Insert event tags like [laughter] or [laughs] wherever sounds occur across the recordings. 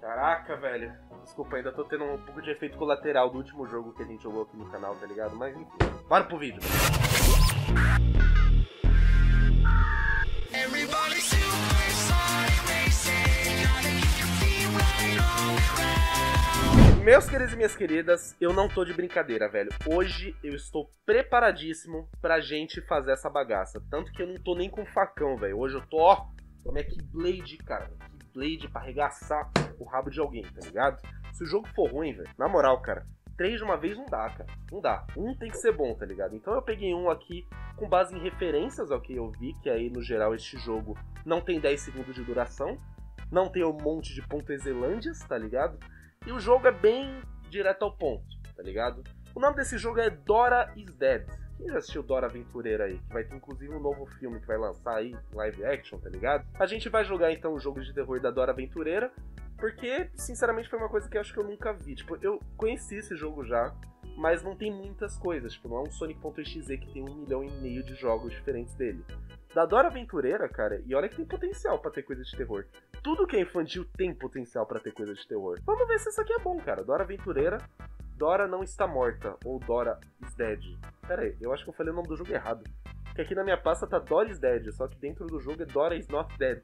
Caraca, velho. Desculpa, ainda tô tendo um pouco de efeito colateral do último jogo que a gente jogou aqui no canal, tá ligado? Mas enfim, bora pro vídeo. Meus queridos e minhas queridas, eu não tô de brincadeira, velho. Hoje eu estou preparadíssimo pra gente fazer essa bagaça. Tanto que eu não tô nem com facão, velho. Hoje eu tô, ó, com a Keyblade, cara. Keyblade pra arregaçar o rabo de alguém, tá ligado? Se o jogo for ruim, velho, na moral, cara, três de uma vez não dá, cara. Não dá. Um tem que ser bom, tá ligado? Então eu peguei um aqui com base em referências ao que eu vi, que aí no geral este jogo não tem 10 segundos de duração, não tem um monte de pontas zelândias, tá ligado? E o jogo é bem direto ao ponto, tá ligado? O nome desse jogo é Dora is Dead. Quem já assistiu Dora Aventureira aí? Que vai ter inclusive um novo filme que vai lançar aí, live action, tá ligado? A gente vai jogar então o jogo de terror da Dora Aventureira, porque, sinceramente, foi uma coisa que eu acho que eu nunca vi. Tipo, eu conheci esse jogo já, mas não tem muitas coisas. Tipo, não é um Sonic.exe que tem um milhão e meio de jogos diferentes dele. Da Dora Aventureira, cara, e olha que tem potencial para ter coisa de terror. Tudo que é infantil tem potencial para ter coisa de terror. Vamos ver se isso aqui é bom, cara. Dora Aventureira, Dora não está morta, ou Dora is dead. Pera aí, eu acho que eu falei o nome do jogo errado. Porque aqui na minha pasta tá Dora is dead, só que dentro do jogo é Dora is not dead.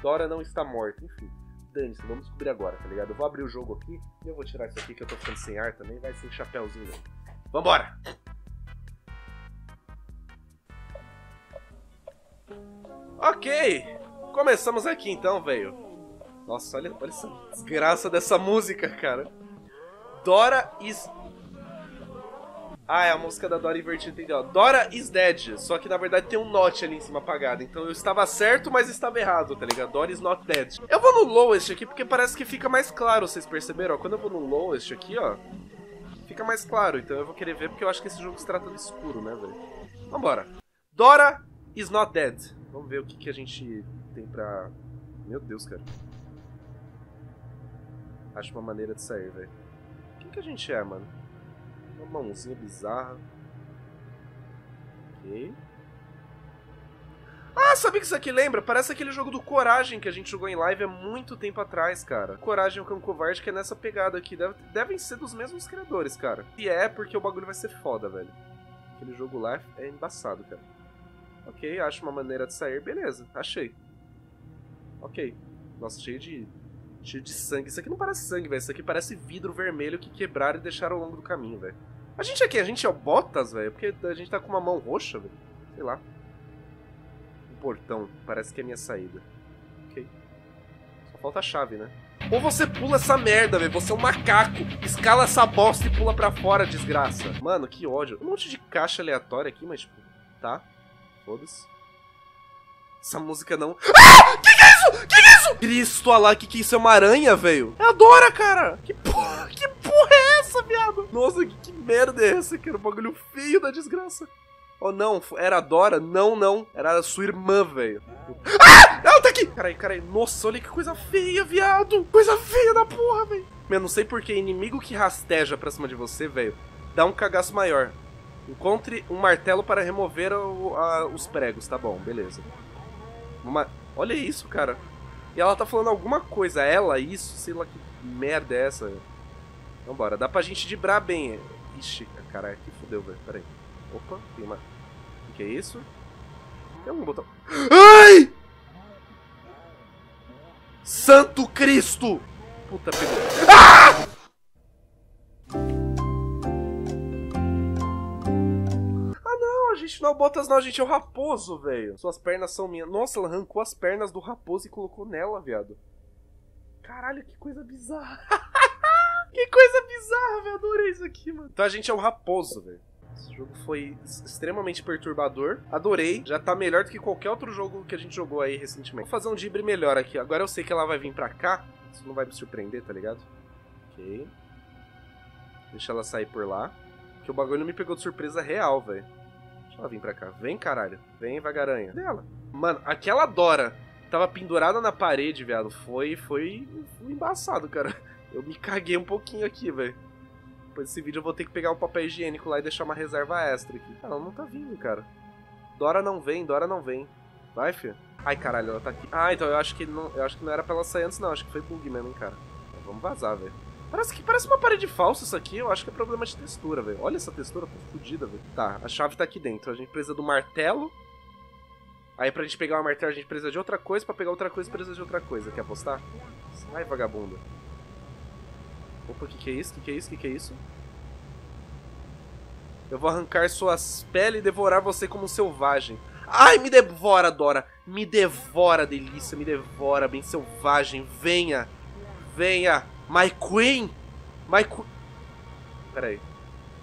Dora não está morta, enfim. Dane-se, vamos descobrir agora, tá ligado? Eu vou abrir o jogo aqui e eu vou tirar isso aqui que eu tô ficando sem ar também, vai sem chapéuzinho. Vambora! Ok, começamos aqui então, velho. Nossa, olha, olha essa desgraça dessa música, cara. Dora is... Ah, é a música da Dora invertida, entendeu? Dora is dead, só que na verdade tem um not ali em cima apagado. Então eu estava certo, mas estava errado, tá ligado? Dora is not dead. Eu vou no lowest aqui porque parece que fica mais claro, vocês perceberam? Quando eu vou no lowest aqui, ó, fica mais claro. Então eu vou querer ver porque eu acho que esse jogo se trata do escuro, né, velho? Vambora. Dora is not dead. Vamos ver o que, que a gente tem pra... Meu Deus, cara. Acho uma maneira de sair, velho. Quem que a gente é, mano? Uma mãozinha bizarra. Ok. Ah, sabe o que isso aqui lembra? Parece aquele jogo do Coragem que a gente jogou em live há muito tempo atrás, cara. Coragem é Cão Covarde que é nessa pegada aqui. Deve, devem ser dos mesmos criadores, cara. E é porque o bagulho vai ser foda, velho. Aquele jogo lá é embaçado, cara. Ok, acho uma maneira de sair. Beleza, achei. Ok. Nossa, cheio de. Cheio de sangue. Isso aqui não parece sangue, velho. Isso aqui parece vidro vermelho que quebraram e deixaram ao longo do caminho, velho. A gente aqui, a gente é o Botas, velho? Porque a gente tá com uma mão roxa, velho. Sei lá. Um portão. Parece que é a minha saída. Ok. Só falta a chave, né? Ou você pula essa merda, velho. Você é um macaco. Escala essa bosta e pula pra fora, desgraça. Mano, que ódio. Um monte de caixa aleatória aqui, mas tipo, tá. Foda-se. Essa música não. Ah! Que que é isso? Que que é isso? Cristo, lá, que que isso é uma aranha, velho? É a Dora, cara. Que porra, que porra é essa, viado? Nossa, que, que merda é essa, cara? Um bagulho feio da desgraça. Oh, não, era a Dora? Não, não. Era a sua irmã, velho. Ah! Ela tá aqui! Carai, carai. Nossa, olha que coisa feia, viado. Coisa feia da porra, velho. Eu não sei porque inimigo que rasteja pra cima de você, velho, dá um cagaço maior. Encontre um martelo para remover o, a, os pregos. Tá bom, beleza. Uma... Olha isso, cara. E ela tá falando alguma coisa. Ela, isso, sei lá que merda é essa. Vambora. Dá pra gente dibrar bem. Ixi, caralho. Que fudeu, velho. Pera aí. Opa, tem uma... O que é isso? Tem algum botão... Ai! Santo Cristo! Puta, pegou. Ah! Gente não Botas, não, gente é o Raposo, velho. Suas pernas são minhas. Nossa, ela arrancou as pernas do Raposo e colocou nela, viado. Caralho, que coisa bizarra. [laughs] que coisa bizarra, velho. Adorei isso aqui, mano. Então a gente é o Raposo, velho. Esse jogo foi extremamente perturbador. Adorei. Já tá melhor do que qualquer outro jogo que a gente jogou aí recentemente. Vou fazer um dibre melhor aqui. Agora eu sei que ela vai vir pra cá. Isso não vai me surpreender, tá ligado? Ok. Deixa ela sair por lá. Porque o bagulho me pegou de surpresa real, velho. Ela vem pra cá. Vem, caralho. Vem, vagaranha. Dela. Mano, aquela Dora tava pendurada na parede, viado. Foi, foi, foi embaçado, cara. Eu me caguei um pouquinho aqui, velho. Depois desse vídeo eu vou ter que pegar um papel higiênico lá e deixar uma reserva extra aqui. Ela não tá vindo, cara. Dora não vem, Dora não vem. Vai, filho. Ai, caralho, ela tá aqui. Ah, então eu acho que não, eu acho que não era pra ela sair antes, não. Acho que foi bug mesmo, hein, cara. Vamos vazar, velho. Parece que parece uma parede falsa isso aqui. Eu acho que é problema de textura, velho. Olha essa textura, tô fodida, velho. Tá, a chave tá aqui dentro. A gente precisa do martelo. Aí pra gente pegar o martelo a gente precisa de outra coisa. Pra pegar outra coisa precisa de outra coisa. Quer apostar? Ai, vagabunda. Opa, o que, que é isso? O que, que é isso? O que, que é isso? Eu vou arrancar suas peles e devorar você como um selvagem. Ai, me devora, Dora. Me devora, delícia. Me devora, bem selvagem. Venha. Venha. My Queen. My Queen. Pera aí.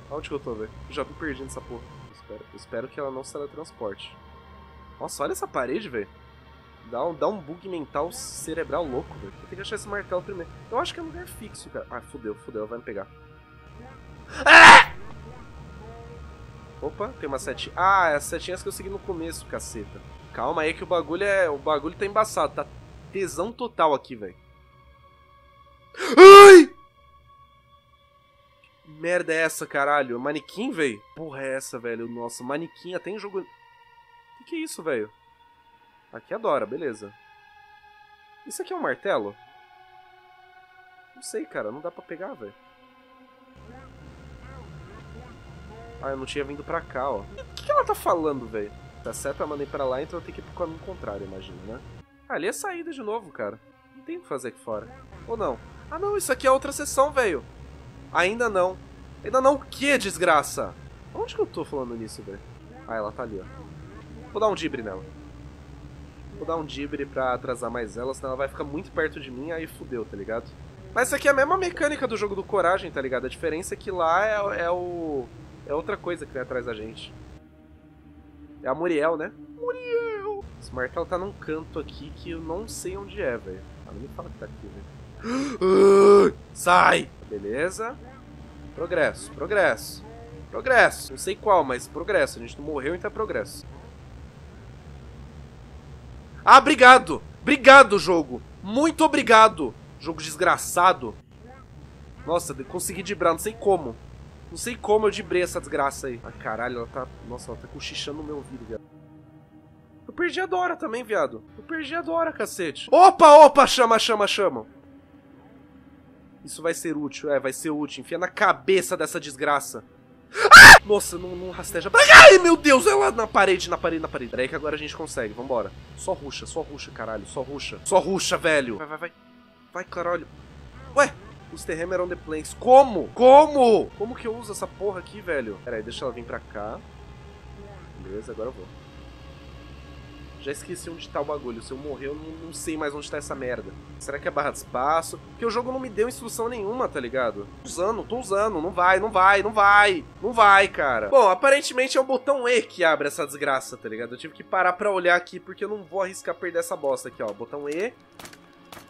Onde que eu tô, velho? Já me perdi nessa porra. Eu espero, eu espero que ela não se teletransporte. Nossa, olha essa parede, velho. Dá um, dá um bug mental cerebral louco, velho. Eu tenho que achar esse martelo primeiro. Eu acho que é um lugar fixo, cara. Ah, fudeu, fudeu, vai me pegar. Ah! Opa, tem uma setinha. Ah, é as setinhas que eu segui no começo, caceta. Calma aí que o bagulho é. O bagulho tá embaçado. Tá tesão total aqui, velho. Ai! Merda é essa, caralho? Manequim, velho? Porra é essa, velho? Nossa, manequim até em jogo. Que que é isso, velho? Aqui adora, beleza. Isso aqui é um martelo? Não sei, cara. Não dá pra pegar, velho. Ah, eu não tinha vindo pra cá, ó. O que, que ela tá falando, velho? Tá certo, eu mandei pra lá, então eu tenho que ir pro caminho contrário, imagina, né? Ah, ali é saída de novo, cara. Não tem o que fazer aqui fora. Ou não? Ah, não, isso aqui é outra sessão, velho. Ainda não. Ainda não o que, desgraça? Onde que eu tô falando nisso, velho? Ah, ela tá ali, ó. Vou dar um dibre nela. Vou dar um dibre pra atrasar mais ela, senão ela vai ficar muito perto de mim, aí fudeu, tá ligado? Mas isso aqui é a mesma mecânica do jogo do Coragem, tá ligado? A diferença é que lá é, é o... É outra coisa que vem atrás da gente. É a Muriel, né? Muriel! Esse martelo tá num canto aqui que eu não sei onde é, velho. Ah, não me fala que tá aqui, velho. Sai! Beleza. Progresso, progresso. Progresso. Não sei qual, mas progresso. A gente não morreu, então é progresso. Ah, obrigado! Obrigado, jogo! Muito obrigado! Jogo desgraçado. Nossa, consegui dibrar, não sei como. Não sei como eu dibrei essa desgraça aí. Ah, caralho, ela tá... Nossa, ela tá cochichando no meu ouvido, viado. Eu perdi a Dora também, viado. Eu perdi a Dora, cacete. Opa, opa, chama, chama, chama. Isso vai ser útil, é, vai ser útil. Enfia na cabeça dessa desgraça. Ah! Nossa, não, não rasteja. Ai, meu Deus, ela na parede, na parede, na parede. Peraí que agora a gente consegue, vambora. Só ruxa, só ruxa, caralho, só ruxa. Só ruxa, velho. Vai, vai, vai. Vai, caralho. Ué, os Hammer on the Planks. Como? Como? Como que eu uso essa porra aqui, velho? Pera aí, deixa ela vir pra cá. Beleza, agora eu vou. Já esqueci onde tá o bagulho. Se eu morrer, eu não, não, sei mais onde tá essa merda. Será que é barra de espaço? Porque o jogo não me deu instrução nenhuma, tá ligado? Tô usando, tô usando. Não vai, não vai, não vai. Não vai, cara. Bom, aparentemente é o botão E que abre essa desgraça, tá ligado? Eu tive que parar pra olhar aqui porque eu não vou arriscar perder essa bosta aqui, ó. Botão E.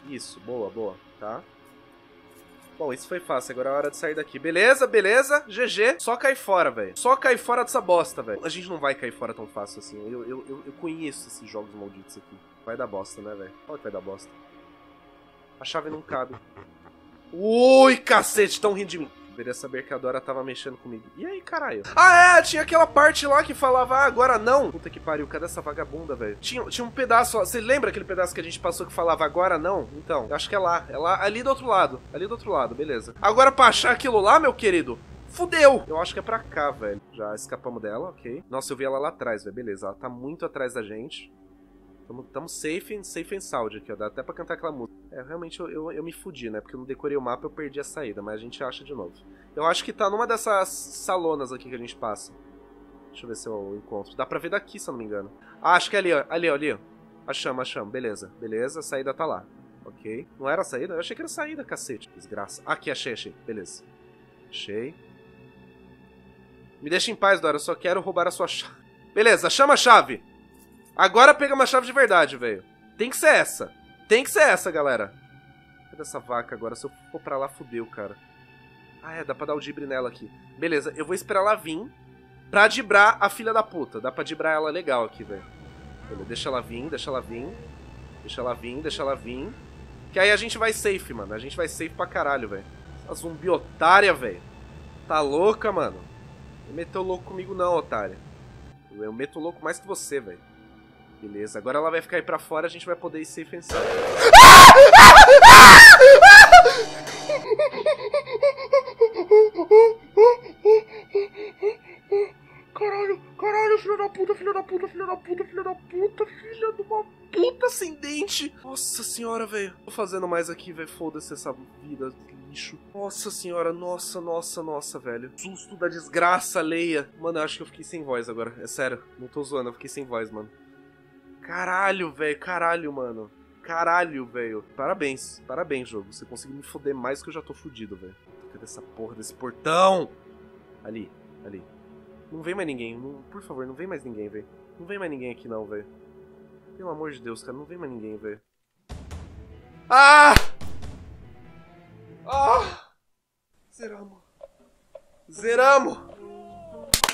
Isso, boa, boa, tá? Bom, isso foi fácil, agora é hora de sair daqui. Beleza, beleza, GG. Só cair fora, velho. Só cair fora dessa bosta, velho. A gente não vai cair fora tão fácil assim. Eu, eu, eu, eu conheço esses jogos malditos aqui. Vai dar bosta, né, velho? Olha que vai dar bosta. A chave não cabe. Ui, cacete, tão rindo de mim. Deveria saber que a Dora tava mexendo comigo. E aí, caralho? Ah, é, tinha aquela parte lá que falava, ah, agora não. Puta que pariu, cadê essa vagabunda, velho? Tinha, tinha um pedaço, você lembra aquele pedaço que a gente passou que falava agora não? Então, eu acho que é lá, é lá, ali do outro lado, ali do outro lado, beleza. Agora pra achar aquilo lá, meu querido, Fudeu! Eu acho que é pra cá, velho. Já escapamos dela, ok. Nossa, eu vi ela lá atrás, velho. Beleza, ela tá muito atrás da gente. Tamo, tamo safe, safe and sound aqui, ó. Dá até pra cantar aquela música. É, realmente eu, eu, eu, me fudi, né? Porque eu não decorei o mapa eu perdi a saída, mas a gente acha de novo. Eu acho que tá numa dessas salonas aqui que a gente passa. Deixa eu ver se eu encontro. Dá pra ver daqui, se eu não me engano. Ah, acho que é ali, ó. Ali, ó, ali, ó. Achamos, achamos. Beleza, beleza. A saída tá lá. Ok. Não era a saída? Eu achei que era a saída, cacete. Desgraça. Aqui, achei, achei. Beleza. Achei. Me deixa em paz, Dora. Eu só quero roubar a sua chave. Beleza, chama a chave. Agora pega uma chave de verdade, velho. Tem que ser essa. Tem que ser essa, galera. Cadê essa vaca agora? Se eu for pra lá, fudeu, cara. Ah, é, dá pra dar o dibre nela aqui. Beleza, eu vou esperar ela vir pra dibrar a filha da puta. Dá pra dibrar ela legal aqui, velho. Deixa ela vir, deixa ela vir. Deixa ela vir, deixa ela vir. Que aí a gente vai safe, mano. A gente vai safe pra caralho, velho. Essa zumbi otária, velho. Tá louca, mano? Não meteu louco comigo não, otária. Eu meto louco mais que você, velho. Beleza, agora ela vai ficar aí pra fora, a gente vai poder ir safe and sound. Caralho, caralho, filho da puta, filho da puta, filho da puta, filho da puta, filha de uma puta ascendente. Nossa senhora, velho. Tô fazendo mais aqui, velho. Foda-se essa vida, lixo. Nossa senhora, nossa, nossa, nossa, velho. Susto da desgraça, Leia. Mano, eu acho que eu fiquei sem voz agora. É sério, não tô zoando, eu fiquei sem voz, mano. Caralho, velho, caralho, mano. Caralho, velho. Parabéns, parabéns, jogo. Você conseguiu me foder mais que eu já tô fudido, velho. Cadê essa porra desse portão? Ali, ali. Não vem mais ninguém. Não, por favor, não vem mais ninguém, velho. Não vem mais ninguém aqui não, velho. Pelo amor de Deus, cara, não vem mais ninguém, velho. Ah! Ah! Zeramos. Zeramos!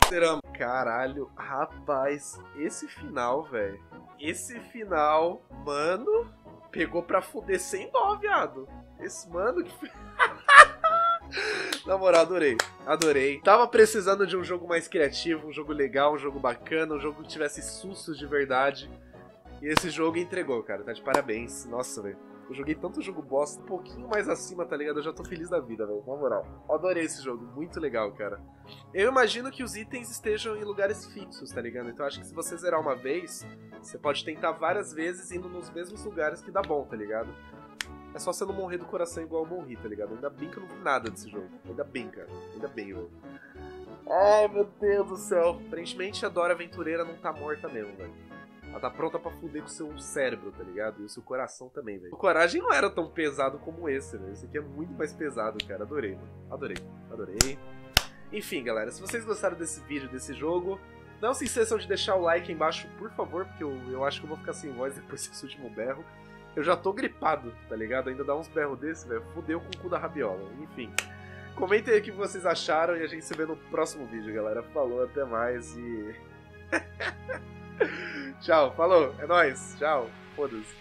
Zeramos. Caralho, rapaz, esse final, velho. Esse final, mano, pegou pra fuder sem dó, viado. Esse mano que. [laughs] Na moral, adorei. Adorei. Tava precisando de um jogo mais criativo, um jogo legal, um jogo bacana, um jogo que tivesse sustos de verdade. E esse jogo entregou, cara. Tá de parabéns. Nossa, velho. Eu joguei tanto jogo bosta, um pouquinho mais acima, tá ligado? Eu já tô feliz da vida, velho. Na moral. Adorei esse jogo. Muito legal, cara. Eu imagino que os itens estejam em lugares fixos, tá ligado? Então acho que se você zerar uma vez, você pode tentar várias vezes indo nos mesmos lugares que dá bom, tá ligado? É só você não morrer do coração igual eu morri, tá ligado? Ainda bem que eu não vi nada desse jogo. Ainda bem, cara. Ainda bem, velho. Ai, meu Deus do céu. Aparentemente a Dora Aventureira não tá morta mesmo, velho. Ela tá pronta pra fuder com o seu cérebro, tá ligado? E o seu coração também, velho. O Coragem não era tão pesado como esse, velho. Esse aqui é muito mais pesado, cara. Adorei, mano. Adorei. Adorei. Enfim, galera, se vocês gostaram desse vídeo, desse jogo, não se esqueçam de deixar o like aí embaixo, por favor, porque eu, eu acho que eu vou ficar sem voz depois [laughs] desse último berro. Eu já tô gripado, tá ligado? Ainda dá uns berros desse, velho. Fudeu com o cu da rabiola. Enfim. Comentem aí o que vocês acharam e a gente se vê no próximo vídeo, galera. Falou, até mais e. [laughs] Tchau, falou, é nóis, tchau, foda-se.